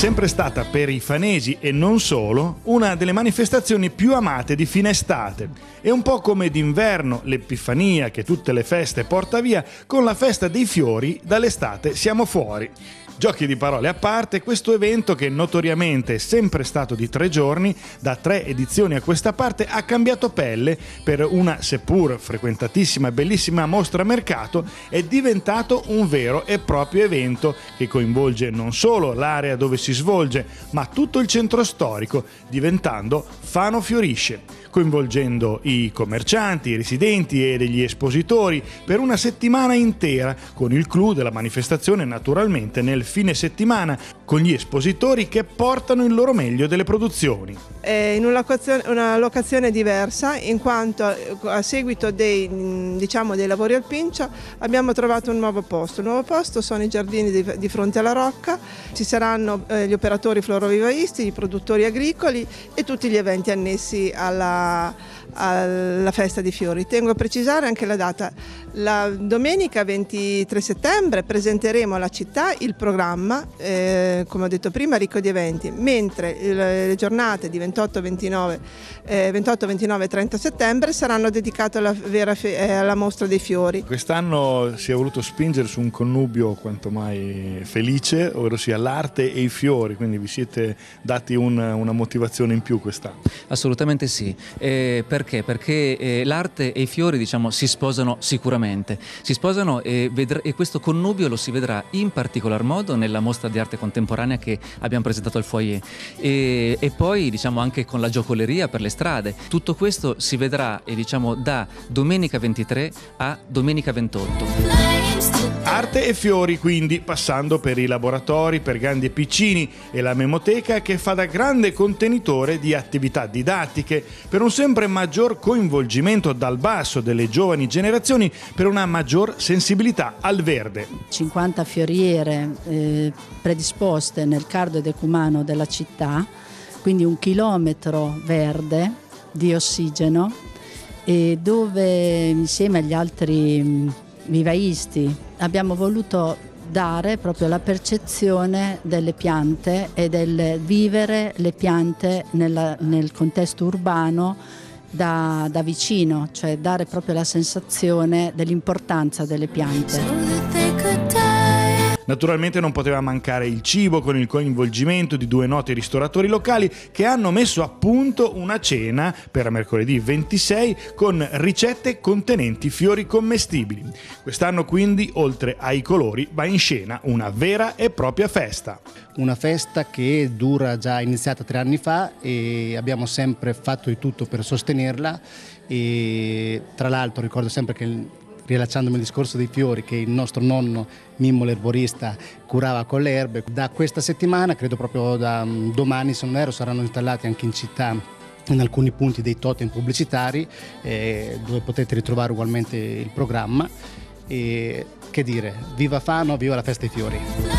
sempre stata per i fanesi e non solo una delle manifestazioni più amate di fine estate. È un po' come d'inverno l'Epifania che tutte le feste porta via, con la festa dei fiori dall'estate siamo fuori. Giochi di parole a parte, questo evento che notoriamente è sempre stato di tre giorni, da tre edizioni a questa parte, ha cambiato pelle per una seppur frequentatissima e bellissima mostra mercato, è diventato un vero e proprio evento che coinvolge non solo l'area dove si svolge, ma tutto il centro storico, diventando Fano Fiorisce coinvolgendo i commercianti, i residenti e degli espositori per una settimana intera, con il clou della manifestazione naturalmente nel fine settimana, con gli espositori che portano il loro meglio delle produzioni. È in una locazione, diversa, in quanto a seguito dei, diciamo, dei, lavori al Pincio abbiamo trovato un nuovo posto. Il nuovo posto sono i giardini di, di fronte alla Rocca, ci saranno eh, gli operatori florovivaisti, i produttori agricoli e tutti gli eventi annessi alla alla festa di fiori. Tengo a precisare anche la data. La domenica 23 settembre presenteremo alla città il programma, eh, come ho detto prima, ricco di eventi, mentre le giornate di 28, 29, eh, 28, 29 e 30 settembre saranno dedicate alla, eh, alla mostra dei fiori. Quest'anno si è voluto spingere su un connubio quanto mai felice, ovvero sia l'arte e i fiori, quindi vi siete dati un, una motivazione in più quest'anno. Assolutamente sì. Eh, perché? Perché eh, l'arte e i fiori diciamo, si sposano sicuramente. Si sposano e, e, questo connubio lo si vedrà in particolar modo nella mostra di arte contemporanea che abbiamo presentato al foyer e, e poi diciamo, anche con la giocoleria per le strade. Tutto questo si vedrà e, diciamo, da domenica 23 a domenica 28. Arte e fiori quindi, passando per i laboratori per grandi e piccini e la memoteca che fa da grande contenitore di attività didattiche per un sempre maggior coinvolgimento dal basso delle giovani generazioni per una maggior sensibilità al verde. 50 fioriere eh, predisposte nel cardo decumano della città, quindi un chilometro verde di ossigeno e dove insieme agli altri vivaisti abbiamo voluto dare proprio la percezione delle piante e del vivere le piante nella, nel contesto urbano da, da, vicino, cioè dare proprio la sensazione dell'importanza delle piante. Naturalmente non poteva mancare il cibo con il coinvolgimento di due noti ristoratori locali che hanno messo a punto una cena per mercoledì 26 con ricette contenenti fiori commestibili. Quest'anno quindi, oltre ai colori, va in scena una vera e propria festa. Una festa che dura già iniziata tre anni fa e abbiamo sempre fatto di tutto per sostenerla e tra l'altro ricordo sempre che riallacciandomi al discorso dei fiori che il nostro nonno Mimmo l'erborista curava con le erbe. Da questa settimana, credo proprio da mm, domani se non ero, saranno installati anche in città in alcuni punti dei totem pubblicitari eh, dove potete ritrovare ugualmente il programma. E che dire, viva Fano, viva la festa dei fiori!